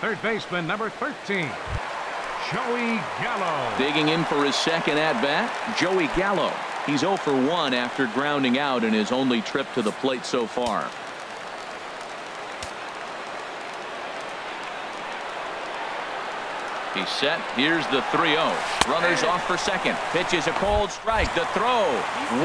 Third baseman, number 13, Joey Gallo. Digging in for his second at-bat, Joey Gallo. He's 0 for 1 after grounding out in his only trip to the plate so far. He's set. Here's the 3-0. Runners off for second. Pitch is a cold strike. The throw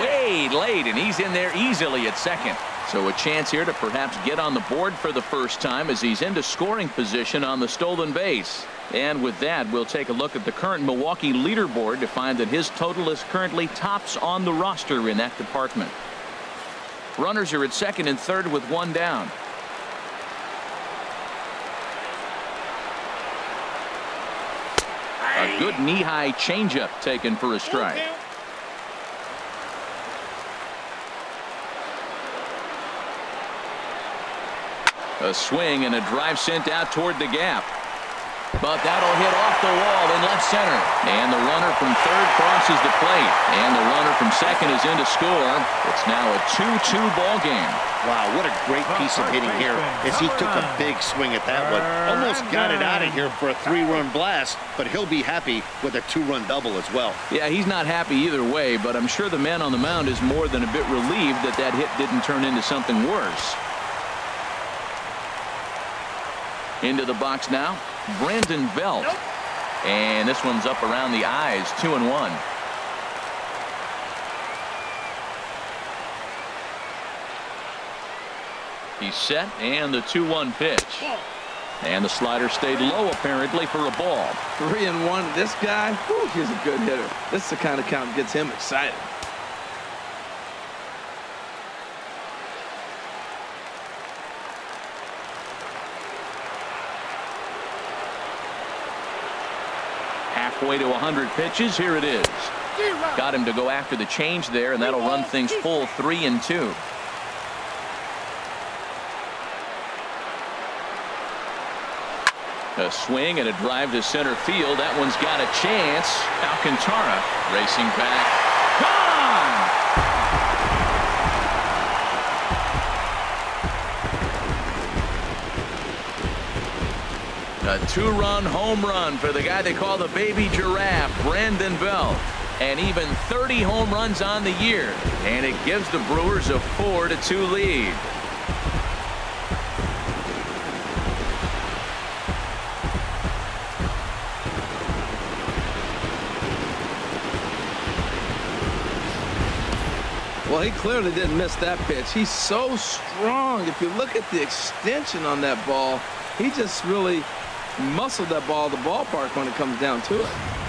way late, and he's in there easily at second. So a chance here to perhaps get on the board for the first time as he's into scoring position on the stolen base. And with that, we'll take a look at the current Milwaukee leaderboard to find that his total is currently tops on the roster in that department. Runners are at second and third with one down. A good knee-high changeup taken for a strike. A swing and a drive sent out toward the gap. But that'll hit off the wall in left center. And the runner from third crosses the plate. And the runner from second is in to score. It's now a 2-2 ball game. Wow, what a great piece of hitting here as he took a big swing at that one. Almost got it out of here for a three-run blast, but he'll be happy with a two-run double as well. Yeah, he's not happy either way, but I'm sure the man on the mound is more than a bit relieved that that hit didn't turn into something worse. Into the box now, Brandon Belt. Nope. And this one's up around the eyes, two and one. He's set and the 2-1 pitch. And the slider stayed low apparently for a ball. Three and one. This guy, whew, he's a good hitter. This is the kind of count that gets him excited. Halfway to 100 pitches. Here it is. Got him to go after the change there, and that'll run things full three and two. A swing and a drive to center field. That one's got a chance. Alcantara racing back. A two-run home run for the guy they call the baby giraffe, Brandon Belt. And even 30 home runs on the year. And it gives the Brewers a four-to-two lead. Well, he clearly didn't miss that pitch. He's so strong. If you look at the extension on that ball, he just really muscle that ball the ballpark when it comes down to it.